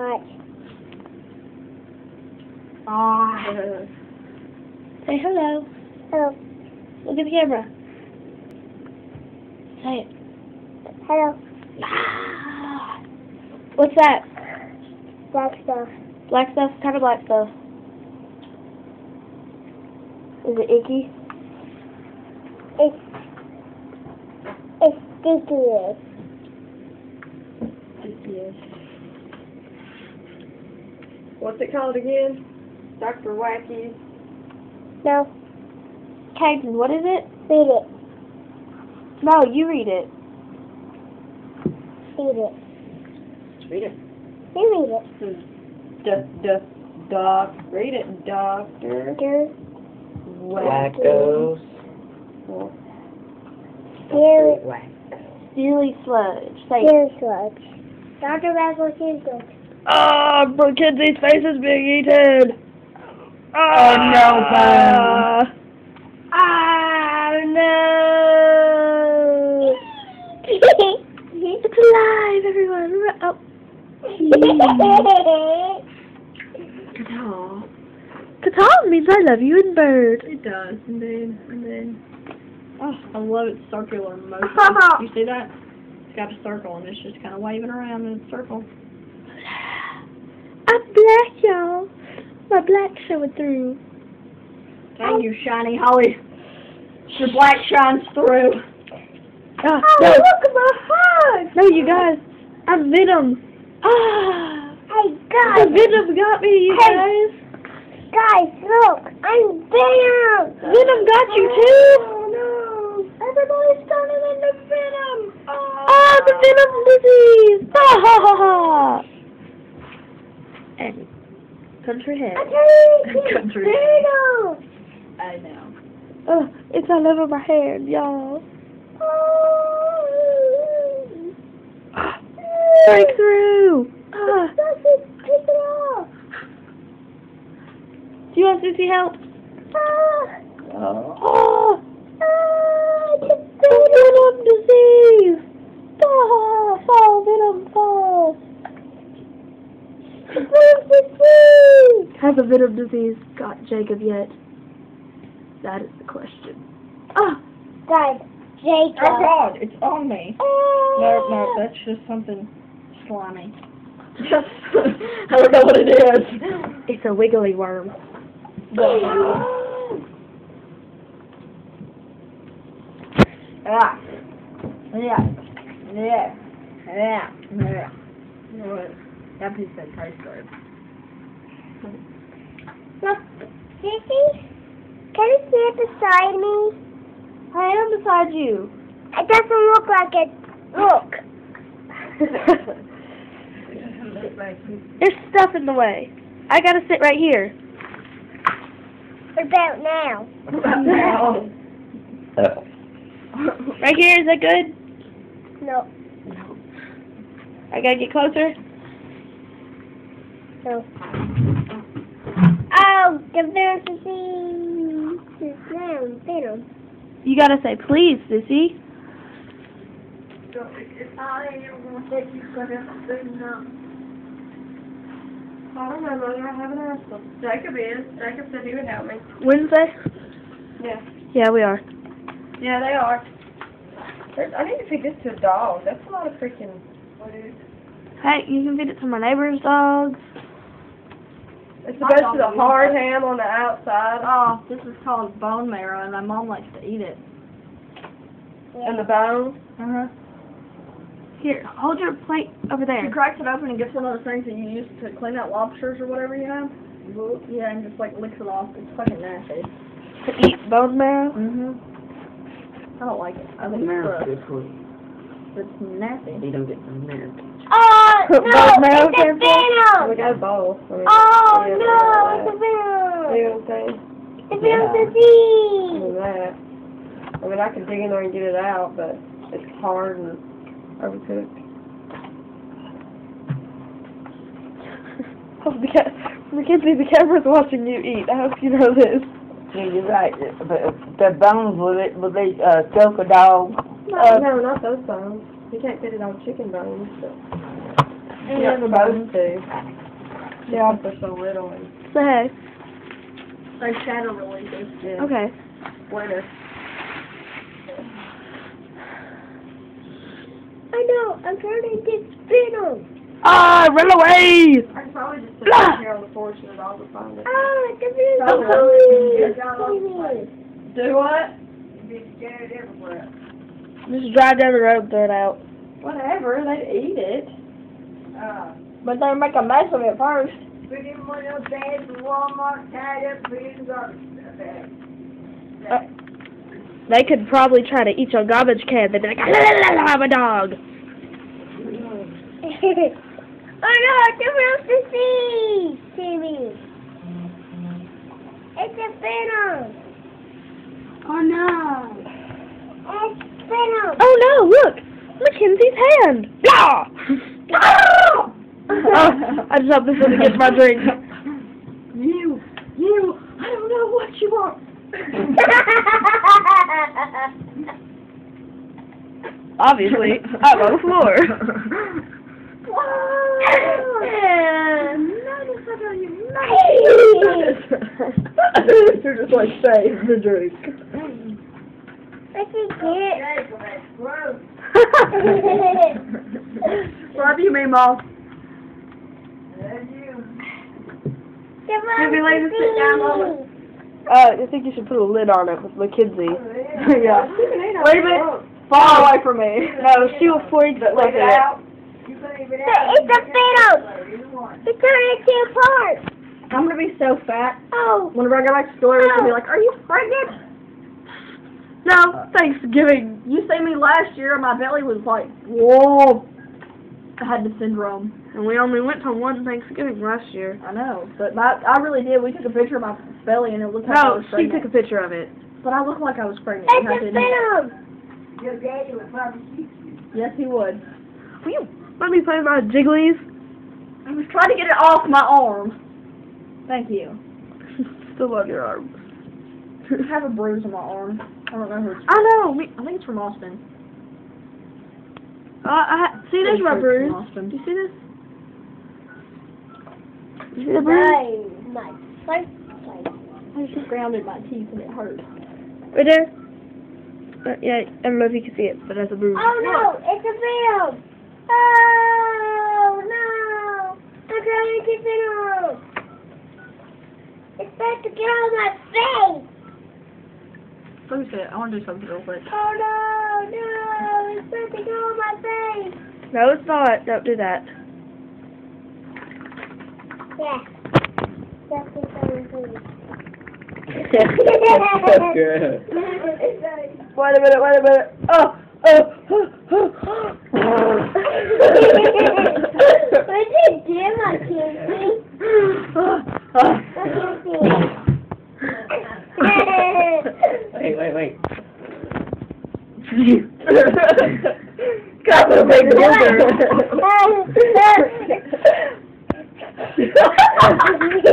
Watch. Ah. Say hello. Hello. Look at the camera. Say it. Hello. Ah. What's that? Black stuff. Black stuff? Kind of black stuff? Is it icky? It's it's sticky. Yes. What's it called again? Dr. Wacky. No, Caden, what is it? read it. No, you read it. Read it. Read it. You read it. Hmm. D d doc. Read it, Doctor. Do Wackos. Here, Steely sludge. Say it. here sludge. Dr. Wackles is good. Ah, Mackenzie's face is being eaten. Oh, no, Ah, ah no. It's alive, everyone. Oh. Aw, Katal means I love you in bird. it does, indeed, indeed. Oh, I love its circular motion. you see that? It's got a circle and it's just kind of waving around in a circle. I'm black, y'all. My black showing through. Dang you, shiny Holly. Your black shines through. Ah, Oh, no, look at my heart! no, you guys. I'm Venom. Ah, Hey, the! Venom got me, you Hey. guys. Guys, look! I'm Venom! Venom got you too. Oh, no! Everybody's turning into Venom! Ah, the Venom disease. Ha ha ha ha. And country I'm head. turning into Country. Venom! I know. Oh, it's all over my hand, y'all. Oh. Breakthrough. Ah, Take it off! do you want Sissy help? Ah! Oh, Ah! It's the Venom disease. Ah, fall, Venom, fall. Venom disease! Has the Venom disease got Jacob yet? That is the question. Ah, Guys, Jacob. Oh God, it's on me. Oh. No, no, that's just something slimy. Just, I don't know what it is. it's a wiggly worm. Ah. Yeah. Yeah. Yeah. Yeah. That piece of taste good. Look, Sissy, can you see it beside me? I am beside you. It doesn't look like it. Look. There's stuff in the way. I gotta sit right here. What about now? no. Right here, is that good? No. No. I gotta get closer. No. The Venom disease is down. Venom. You gotta say please, Sissy. Um, I don't know, Mother. I haven't asked him. Jacob is. Jacob said he would help me. Wednesday? Yeah. Yeah, we are. Yeah, they are. There's, I need to feed this to a dog. That's a lot of freaking food. Hey, you can feed it to my neighbor's dogs. It's supposed to be the hard ham on the outside. Oh, this is called bone marrow, and my mom likes to eat it. And the bone. Uh huh. Here, hold your plate over there. She cracks it open and gets one of those things that you use to clean out lobsters or whatever you have. Yeah, and just like licks it off. It's fucking nasty. To eat bone marrow? Mhm. I don't like it. I think it's Marrow's gross. good for you. It's nasty. You don't get some marrow. Oh, no, it's a cancer? Venom. We got both. I mean, Oh, no, it's a Venom. know what I'm saying? It's Yeah. disease. Look at that. I mean, I can dig in there and get it out, but it's hard and overcooked. Oh, the ca- Mackenzie, the camera's watching you eat. I hope you know this. Yeah, you're right. The, the bones will they, will they uh, choke a dog? No, Uh, no, not those bones. You can't fit it on chicken bones. But Yeah, the both two. Yeah, they're so little and Say hey. they shadow releases. Yeah. Okay. Later. I know, I'm trying to get spinner. Ah, run away! I could probably just sit Blah! here on the porch and the dog would find it. Oh, the spinner. Oh, Do what? Just drive down the road and throw it out. Whatever, they'd eat it. Uh, but they make a mess of it first. Put in one of those Walmart, tied up, put in the garbage bag. They could probably try to eat your garbage can. They'd be like, la la la la, I'm a dog. oh no, it's a real disease, Timmy. It's a venom. Oh no. It's venom. Oh no, look! Mackenzie's hand! Blah! oh, I just hope this doesn't get my drink. You, you, I don't know what you want. Obviously, I'm on the floor. You're just like save the drink. What's he get? Love you, Meemaw. Maybe later sit down. Uh, I think you should put a lid on it with Mackenzie. yeah. Wait a minute. Far away from me. No, she will freak the Leave it out. It's a venom. It's turning into a part. I'm gonna be so fat. Oh. Whenever I go back to school, everyone's gonna be like, "Are you pregnant?" No, Thanksgiving. You see me last year, and my belly was like, whoa. I had the syndrome. And we only went to one Thanksgiving last year. I know, but my I really did. We took a picture of my belly, and it looked like I No, was she pregnant. took a picture of it. But I looked like I was pregnant. It's and I a didn't. Your daddy would probably shoot you. Yes, he would. Will you let me play my jigglies? I was trying to get it off my arm. Thank you. Still love your arm. I have a bruise on my arm. I don't know who it's I know. Me, I think it's from Austin. uh, I see. There's my It's bruise. from Austin. Do you see this? You see the bruise? Nice. Nice. I just grounded my teeth and it hurt. Right there. Uh, yeah, I don't know if you can see it, but that's a bruise. Oh no, it's a venom. Oh no. I'm trying to get venom. It's about to get on my face. Let me see it. I want to do something real quick. Oh no, no, it's about to get on my face. No, it's not. Don't do that. Yeah. That's what I was doing. Wait a minute, wait a minute. Oh, oh, oh, what did you do, my kid? Wait, wait, wait. What a big Hey,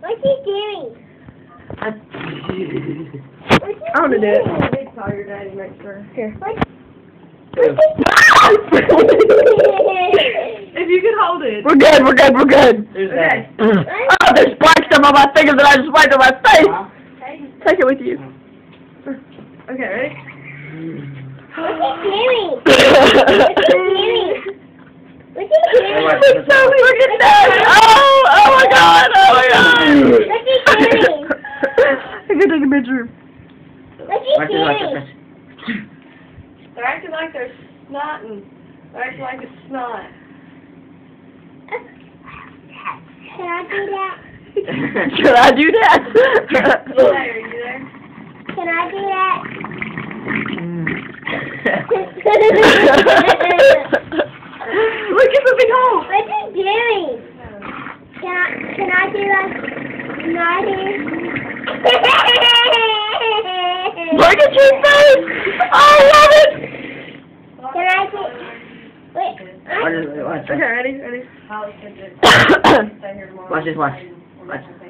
what's he doing? What's I wanna do it. doing? Call your daddy, make sure. What's If you could hold it. We're good, we're good, we're good. There's that. Oh, there's black stuff on my fingers that I just wiped on my face. Take it with you. Okay, ready? It's so look at that. Oh, oh my god, oh my god. What's he doing? I can take a picture. What's he Watch this, watch this, doing? watch this. They're acting like they're snotting. They're acting like it's snot. Can I do that? Should I do that? are you there? Can I do that? Look at the big hole. What's he doing? Can I, can I do that? Can I do Look at your face. I love it. Can I do... Wait. Watch this, watch Okay, ready, ready. Watch this, watch. Watch.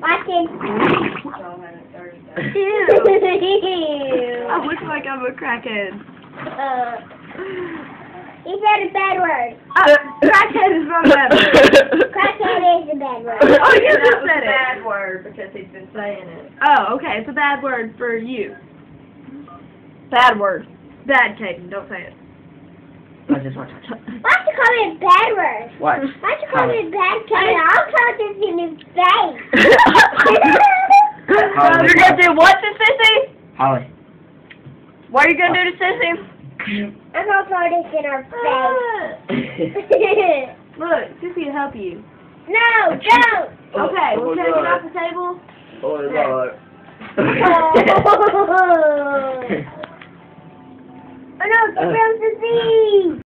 Watching. Ew. I look like I'm a crackhead. Uh, he said a bad word. Uh, crackhead is not a bad word. Crackhead is a bad word. Oh, you that just was said a it. bad word because he's been saying it. Oh, okay. It's a bad word for you. Bad word. Bad, Caden. Don't say it. I just want to. Why'd you call me a bad word? What? Why'd you call me a bad kid? I'll tell this in his face. Holly. You're gonna do what to Sissy? Holly. What are you gonna do to Sissy? I'm gonna throw this in her face. Look, Sissy will help you. no, don't. Oh, okay, oh, we'll oh, take it off the table. Oh, Lord. oh no, it's supposed to be.